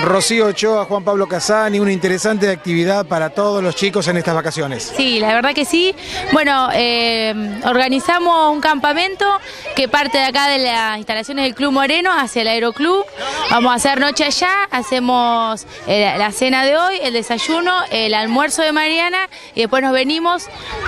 Rocío Ochoa, Juan Pablo Casani, una interesante actividad para todos los chicos en estas vacaciones. Sí, la verdad que sí. Bueno, eh, organizamos un campamento que parte de acá de las instalaciones del Club Moreno hacia el Aeroclub. Vamos a hacer noche allá, hacemos eh, la cena de hoy, el desayuno, el almuerzo de Mariana y después nos venimos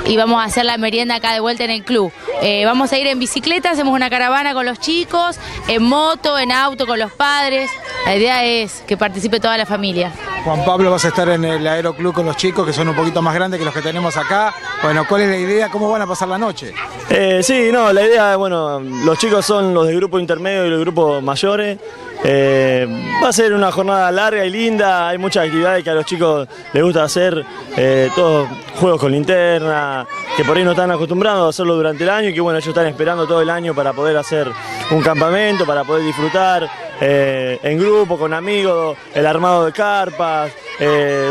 y vamos a hacer la merienda acá de vuelta en el club. Eh, vamos a ir en bicicleta, hacemos una caravana con los chicos, en moto, en auto con los padres. La idea es que participe toda la familia. Juan Pablo, vas a estar en el Aeroclub con los chicos que son un poquito más grandes que los que tenemos acá. Bueno, ¿cuál es la idea? ¿Cómo van a pasar la noche? Eh, sí, no, la idea, bueno, los chicos son los del grupo intermedio y los grupos mayores. Eh, va a ser una jornada larga y linda, hay muchas actividades que a los chicos les gusta hacer, eh, todos juegos con linterna, que por ahí no están acostumbrados a hacerlo durante el año y que bueno, ellos están esperando todo el año para poder hacer un campamento, para poder disfrutar eh, en grupo, con amigos, el armado de carpas,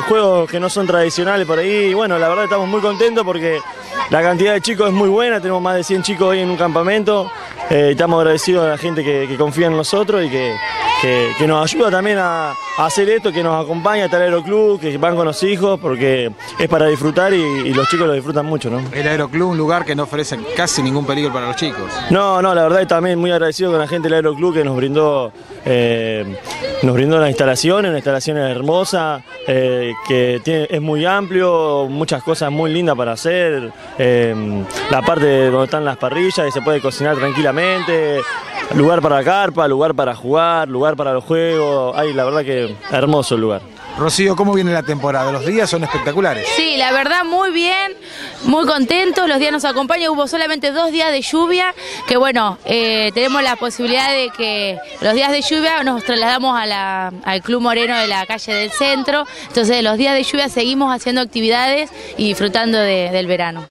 juegos que no son tradicionales por ahí. Bueno, la verdad estamos muy contentos porque la cantidad de chicos es muy buena, tenemos más de 100 chicos hoy en un campamento. estamos agradecidos a la gente que confía en nosotros y que, que, nos ayuda también a, hacer esto, que nos acompaña hasta el Aeroclub, que van con los hijos, porque es para disfrutar y, los chicos lo disfrutan mucho, ¿no? El Aeroclub, un lugar que no ofrece casi ningún peligro para los chicos. No, no, la verdad también muy agradecido con la gente del Aeroclub que nos brindó, eh, nos brindó las instalaciones, una instalación hermosa, eh, que es muy amplio, muchas cosas muy lindas para hacer, eh, la parte donde están las parrillas, que se puede cocinar tranquilamente, lugar para carpa, lugar para jugar, lugar para los juegos. Ay, la verdad que hermoso el lugar. Rocío, ¿cómo viene la temporada? Los días son espectaculares. Sí, la verdad muy bien, muy contentos, los días nos acompañan, hubo solamente dos días de lluvia, que bueno, eh, tenemos la posibilidad de que los días de lluvia nos trasladamos al Club Moreno de la calle del centro, entonces los días de lluvia seguimos haciendo actividades y disfrutando del verano.